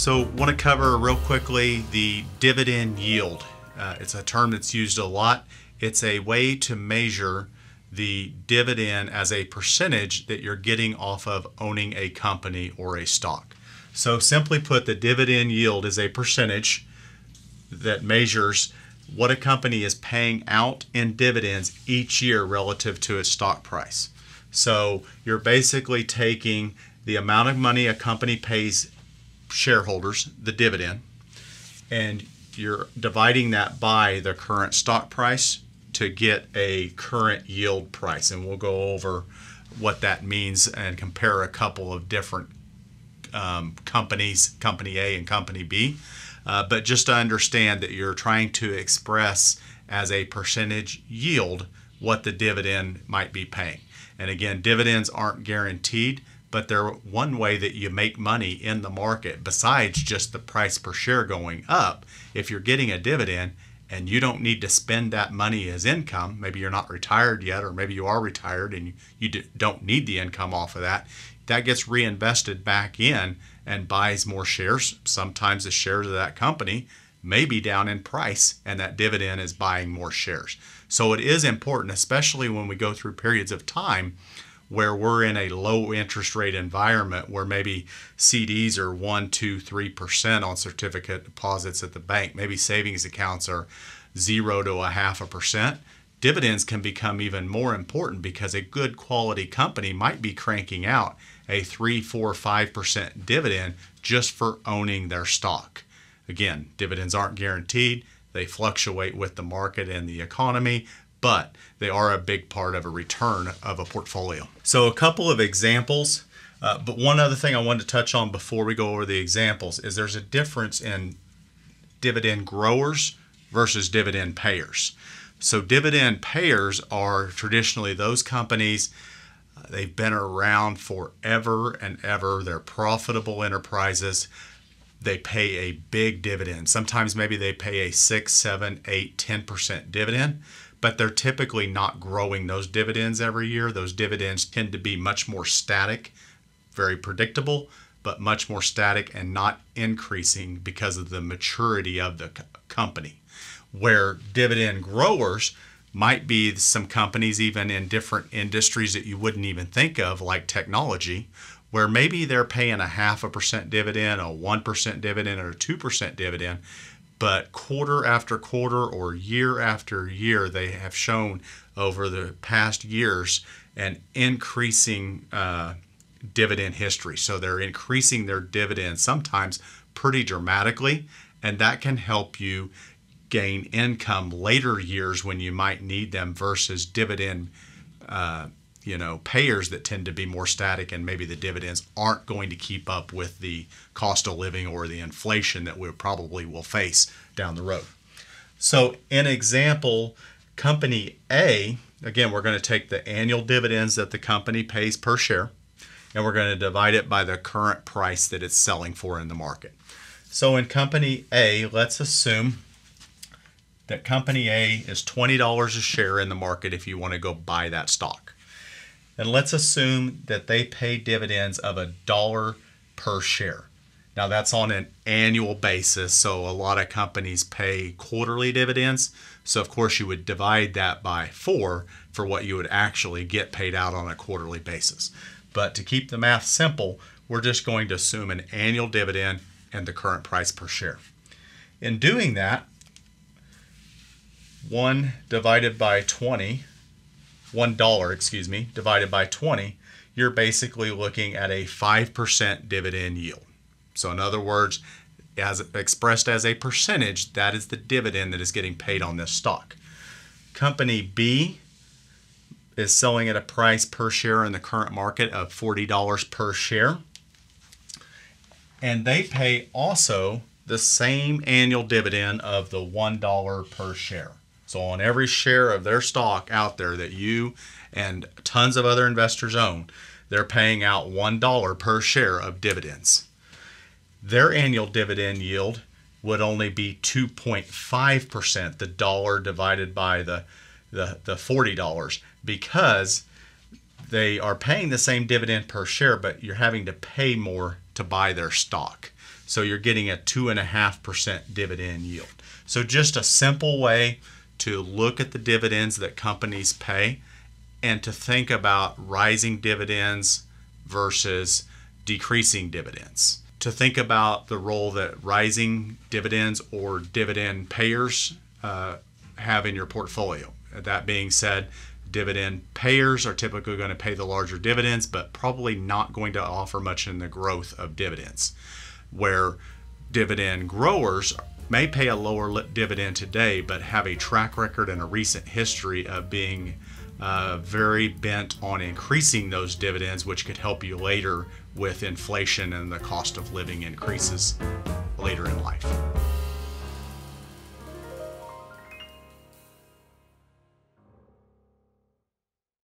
So, want to cover real quickly the dividend yield. Uh, it's a term that's used a lot. It's a way to measure the dividend as a percentage that you're getting off of owning a company or a stock. So, simply put, the dividend yield is a percentage that measures what a company is paying out in dividends each year relative to its stock price. So, you're basically taking the amount of money a company pays shareholders, the dividend, and you're dividing that by the current stock price to get a current yield price. And we'll go over what that means and compare a couple of different um, companies, Company A and Company B. Uh, but just to understand that you're trying to express as a percentage yield what the dividend might be paying. And again, dividends aren't guaranteed, but they're one way that you make money in the market besides just the price per share going up. If you're getting a dividend and you don't need to spend that money as income, maybe you're not retired yet, or maybe you are retired and you don't need the income off of that, that gets reinvested back in and buys more shares. Sometimes the shares of that company may be down in price and that dividend is buying more shares. So it is important, especially when we go through periods of time where we're in a low interest rate environment where maybe CDs are 1, 2, 3% on certificate deposits at the bank, maybe savings accounts are 0 to a half a percent. Dividends can become even more important because a good quality company might be cranking out a 3, 4, 5% dividend just for owning their stock. Again, dividends aren't guaranteed. They fluctuate with the market and the economy, but they are a big part of a return of a portfolio. So, a couple of examples. Uh, but one other thing I wanted to touch on before we go over the examples is there's a difference in dividend growers versus dividend payers. So, dividend payers are traditionally those companies, uh, they've been around forever and ever. They're profitable enterprises. They pay a big dividend. Sometimes maybe they pay a 6, 7, 8, 10% dividend but they're typically not growing those dividends every year. Those dividends tend to be much more static, very predictable, but much more static and not increasing because of the maturity of the company. Where dividend growers might be some companies, even in different industries that you wouldn't even think of, like technology, where maybe they're paying a half a percent dividend, a 1% dividend, or a 2% dividend, but quarter after quarter or year after year, they have shown over the past years an increasing uh, dividend history. So they're increasing their dividends sometimes pretty dramatically, and that can help you gain income later years when you might need them versus dividend uh, you know payers that tend to be more static and maybe the dividends aren't going to keep up with the cost of living or the inflation that we probably will face down the road. So in example, company A, again, we're going to take the annual dividends that the company pays per share and we're going to divide it by the current price that it's selling for in the market. So in company A, let's assume that company A is $20 a share in the market if you want to go buy that stock. And let's assume that they pay dividends of a dollar per share. Now that's on an annual basis, so a lot of companies pay quarterly dividends. So of course you would divide that by 4 for what you would actually get paid out on a quarterly basis. But to keep the math simple, we're just going to assume an annual dividend and the current price per share. In doing that, 1 divided by 20 $1, excuse me, divided by 20, you're basically looking at a 5% dividend yield. So in other words, as expressed as a percentage, that is the dividend that is getting paid on this stock. Company B is selling at a price per share in the current market of $40 per share. And they pay also the same annual dividend of the $1 per share. So on every share of their stock out there that you and tons of other investors own, they're paying out $1 per share of dividends. Their annual dividend yield would only be 2.5%, the dollar divided by the, the, the $40, because they are paying the same dividend per share, but you're having to pay more to buy their stock. So you're getting a 2.5% dividend yield. So just a simple way to look at the dividends that companies pay and to think about rising dividends versus decreasing dividends. To think about the role that rising dividends or dividend payers uh, have in your portfolio. That being said, dividend payers are typically going to pay the larger dividends, but probably not going to offer much in the growth of dividends. Where dividend growers may pay a lower dividend today, but have a track record and a recent history of being uh, very bent on increasing those dividends, which could help you later with inflation and the cost of living increases later in life.